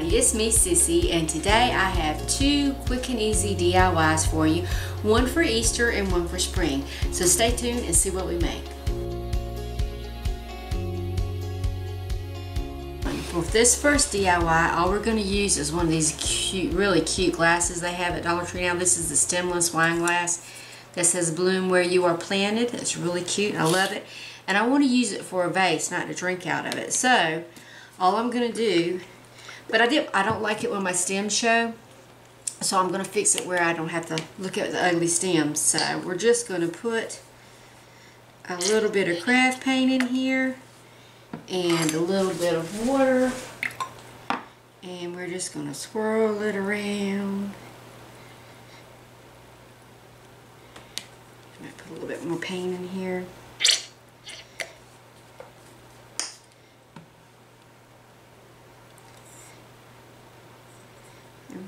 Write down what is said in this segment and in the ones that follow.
everybody, it's me Sissy and today I have two quick and easy DIYs for you, one for Easter and one for spring. So stay tuned and see what we make. For this first DIY, all we're going to use is one of these cute, really cute glasses they have at Dollar Tree now. This is the stemless wine glass that says bloom where you are planted. It's really cute. I love it. And I want to use it for a vase, not to drink out of it. So, all I'm going to do but I did I don't like it when my stems show. So I'm going to fix it where I don't have to look at the ugly stems. So we're just going to put a little bit of craft paint in here and a little bit of water and we're just going to swirl it around. I might put a little bit more paint in here.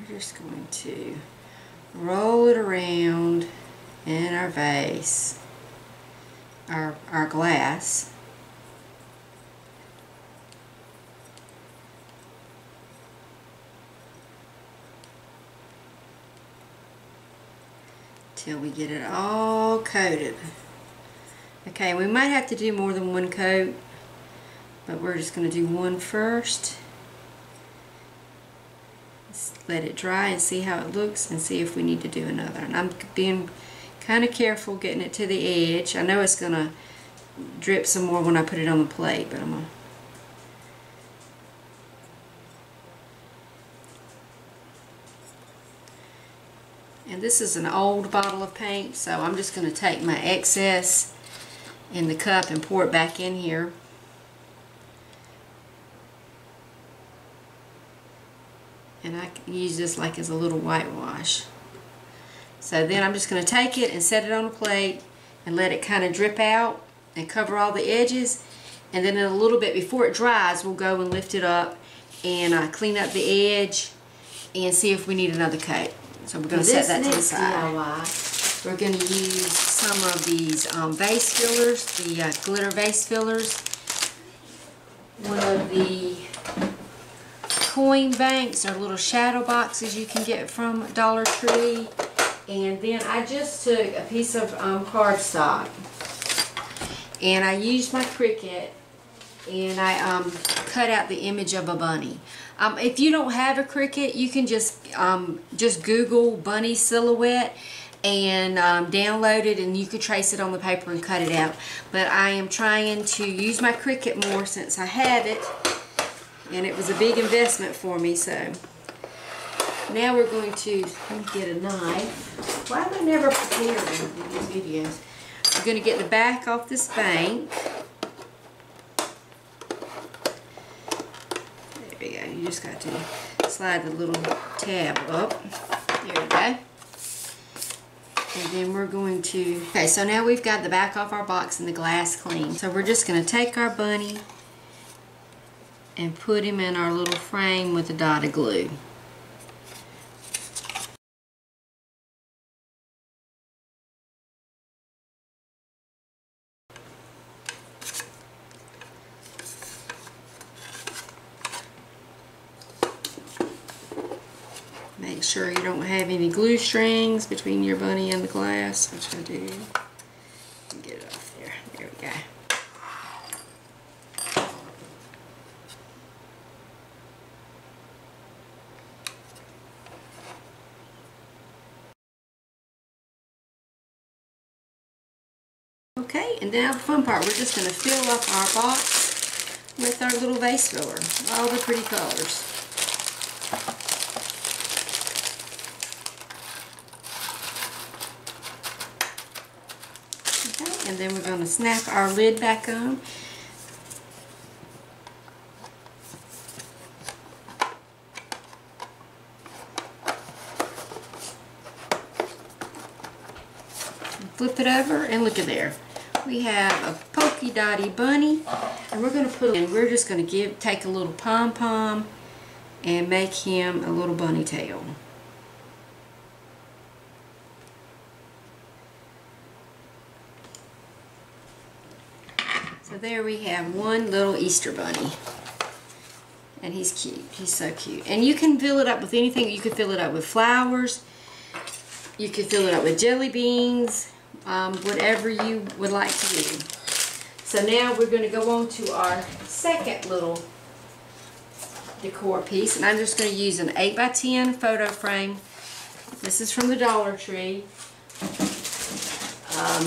we're just going to roll it around in our vase, our, our glass. till we get it all coated. Okay, we might have to do more than one coat, but we're just going to do one first let it dry and see how it looks and see if we need to do another. And I'm being kind of careful getting it to the edge. I know it's going to drip some more when I put it on the plate, but I'm going to And this is an old bottle of paint, so I'm just going to take my excess in the cup and pour it back in here. And I can use this like as a little whitewash. So then I'm just going to take it and set it on a plate and let it kind of drip out and cover all the edges and then in a little bit before it dries we'll go and lift it up and uh, clean up the edge and see if we need another coat. So we're going to set that to the side. DIY, we're going to use some of these um, vase fillers, the uh, glitter vase fillers. One of the coin banks or little shadow boxes you can get from Dollar Tree. And then I just took a piece of um, cardstock and I used my Cricut and I um, cut out the image of a bunny. Um, if you don't have a Cricut, you can just um, just Google bunny silhouette and um, download it and you could trace it on the paper and cut it out. But I am trying to use my Cricut more since I have it and it was a big investment for me so. Now we're going to get a knife. Why am I never prepared in these videos? We're going to get the back off this bank. There we go. You just got to slide the little tab up. There we go. And then we're going to, okay, so now we've got the back off our box and the glass clean. So we're just going to take our bunny and put him in our little frame with a dot of glue. Make sure you don't have any glue strings between your bunny and the glass, which I do. Get it off there. There we go. Okay, and now the fun part, we're just going to fill up our box with our little vase filler. All the pretty colors. Okay, and then we're going to snap our lid back on. flip it over and look at there we have a pokey dotty bunny and we're going to put in we're just going to give take a little pom-pom and make him a little bunny tail so there we have one little Easter bunny And he's cute. He's so cute. And you can fill it up with anything. You could fill it up with flowers. You could fill it up with jelly beans. Um, whatever you would like to do. So now we're going to go on to our second little decor piece. And I'm just going to use an 8 by 10 photo frame. This is from the Dollar Tree. Um,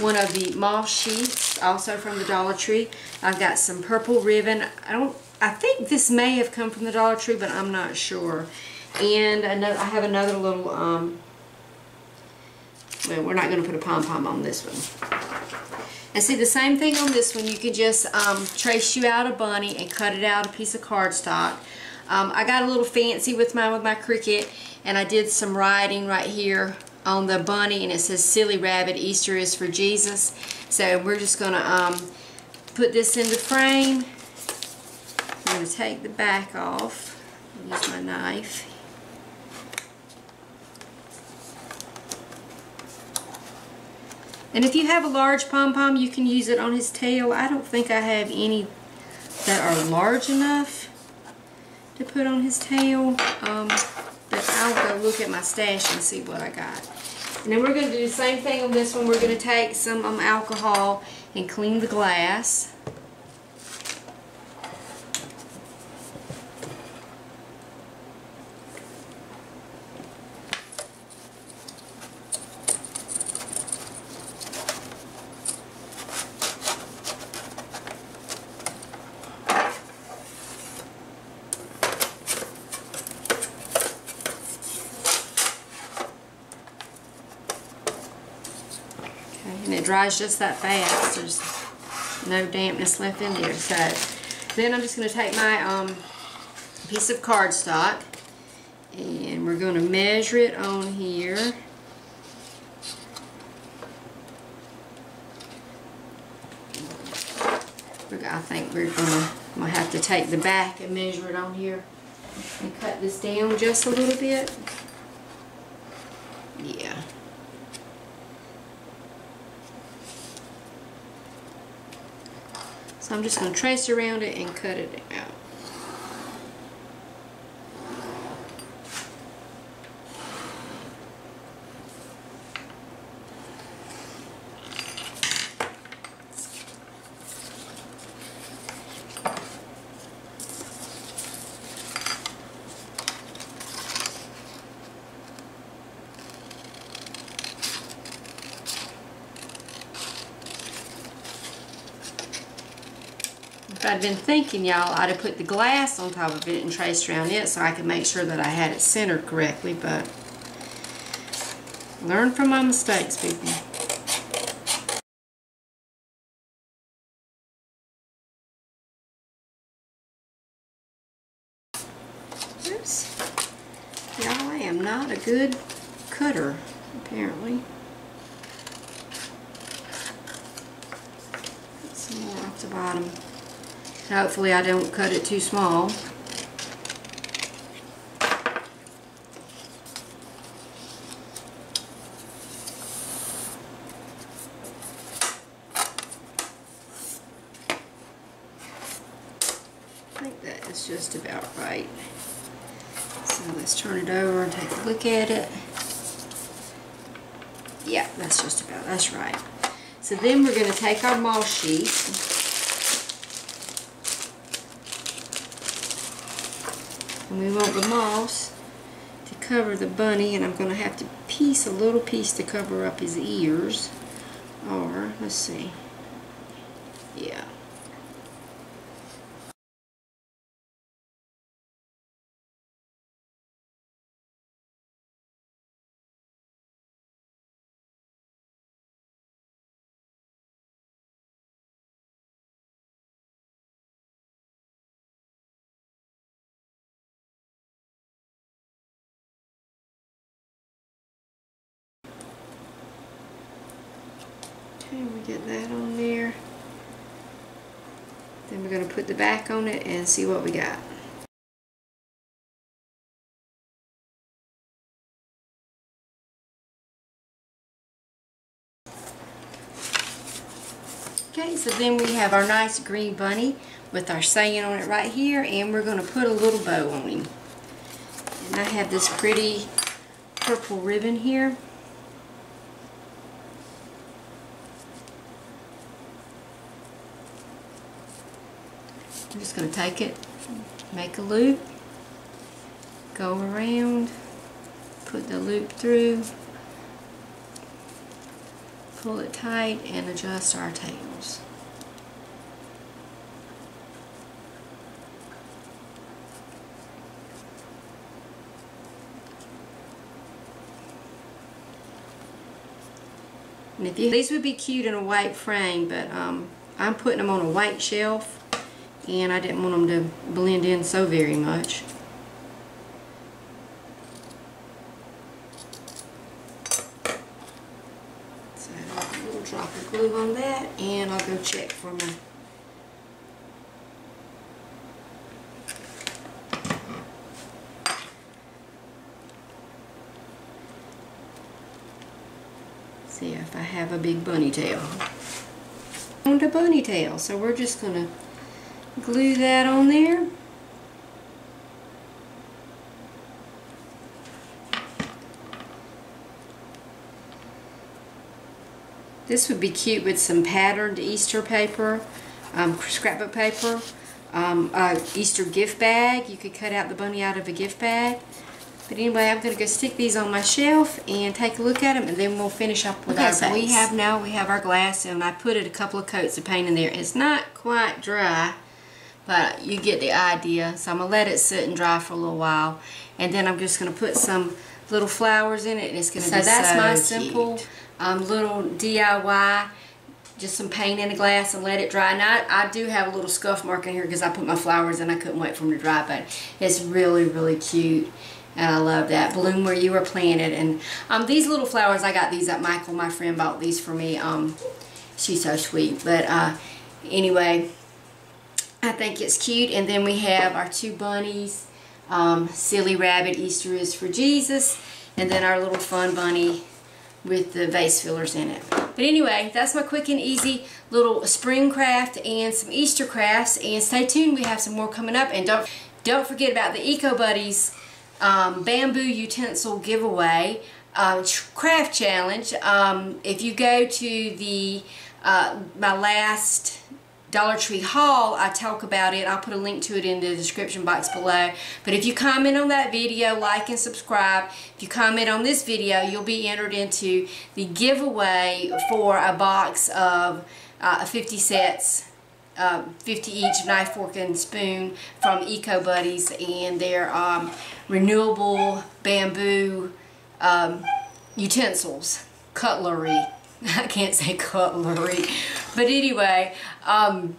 one of the moss sheets, also from the Dollar Tree. I've got some purple ribbon. I don't. I think this may have come from the Dollar Tree, but I'm not sure. And another, I have another little. Um, well, we're not going to put a pom pom on this one. And see the same thing on this one. You could just um, trace you out a bunny and cut it out a piece of cardstock. Um, I got a little fancy with mine with my Cricut, and I did some writing right here on the bunny, and it says Silly Rabbit, Easter is for Jesus. So we're just going to um, put this in the frame. I'm going to take the back off. Use my knife. And if you have a large pom-pom, you can use it on his tail. I don't think I have any that are large enough to put on his tail. Um, but I'll go look at my stash and see what I got. And then we're going to do the same thing on this one. We're going to take some um, alcohol and clean the glass. and it dries just that fast. There's no dampness left in there. So then I'm just going to take my um, piece of cardstock and we're going to measure it on here. I think we're going to have to take the back and measure it on here and cut this down just a little bit. Yeah. So I'm just going to trace around it and cut it out. If I'd been thinking, y'all, I'd have put the glass on top of it and traced around it so I could make sure that I had it centered correctly, but learn from my mistakes, people. Oops. Y'all, I am not a good cutter, apparently. Put some more off the bottom. Hopefully I don't cut it too small. I think that is just about right. So let's turn it over and take a look at it. Yeah, that's just about, that's right. So then we're going to take our moss sheet and we want the moss to cover the bunny and I'm going to have to piece a little piece to cover up his ears. Or let's see Okay, we get that on there. Then we're going to put the back on it and see what we got. Okay, so then we have our nice green bunny with our saying on it right here and we're going to put a little bow on him. And I have this pretty purple ribbon here. I'm just going to take it, make a loop, go around, put the loop through, pull it tight, and adjust our tails. And if you, these would be cute in a white frame, but um, I'm putting them on a white shelf and I didn't want them to blend in so very much. So a little drop of glue on that and I'll go check for my see if I have a big bunny tail. And a bunny tail, so we're just going to glue that on there. This would be cute with some patterned Easter paper, um, scrapbook paper, um, a Easter gift bag. You could cut out the bunny out of a gift bag. But anyway, I'm going to go stick these on my shelf and take a look at them and then we'll finish up with okay, our so we have now, we have our glass and I put it a couple of coats of paint in there. It's not quite dry, but you get the idea. So I'm going to let it sit and dry for a little while. And then I'm just going to put some little flowers in it and it's going to so be that's so that's my simple um, little DIY just some paint in a glass and let it dry. Now, I, I do have a little scuff mark in here because I put my flowers in. I couldn't wait for them to dry, but it's really, really cute. And I love that. Bloom where you were planted. And um, these little flowers, I got these at Michael. My friend bought these for me. Um, she's so sweet. But uh, anyway, I think it's cute. And then we have our two bunnies. Um, Silly Rabbit, Easter is for Jesus. And then our little fun bunny with the vase fillers in it. But anyway, that's my quick and easy little spring craft and some Easter crafts. And stay tuned, we have some more coming up. And don't don't forget about the Eco Buddies um, bamboo utensil giveaway uh, craft challenge. Um, if you go to the uh, my last Dollar Tree haul, I talk about it. I'll put a link to it in the description box below. But if you comment on that video, like and subscribe. If you comment on this video, you'll be entered into the giveaway for a box of uh, 50 sets um, 50 each knife, fork, and spoon from Eco Buddies and their um, renewable bamboo um, utensils, cutlery. I can't say cutlery, but anyway, um,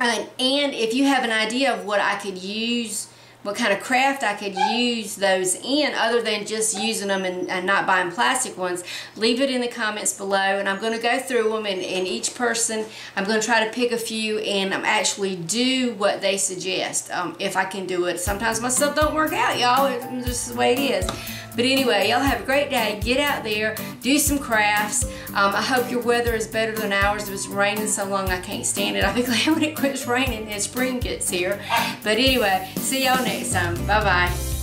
and, and if you have an idea of what I could use what kind of craft I could use those in other than just using them and, and, not buying plastic ones, leave it in the comments below and I'm going to go through them and, and each person, I'm going to try to pick a few and I'm actually do what they suggest um, if I can do it. Sometimes my stuff don't work out, y'all. It's just the way it is. But anyway, y'all have a great day. Get out there, do some crafts. Um, I hope your weather is better than ours. It was raining so long I can't stand it. I'll be glad when it quits raining and spring gets here. But anyway, see y'all next time. Bye-bye.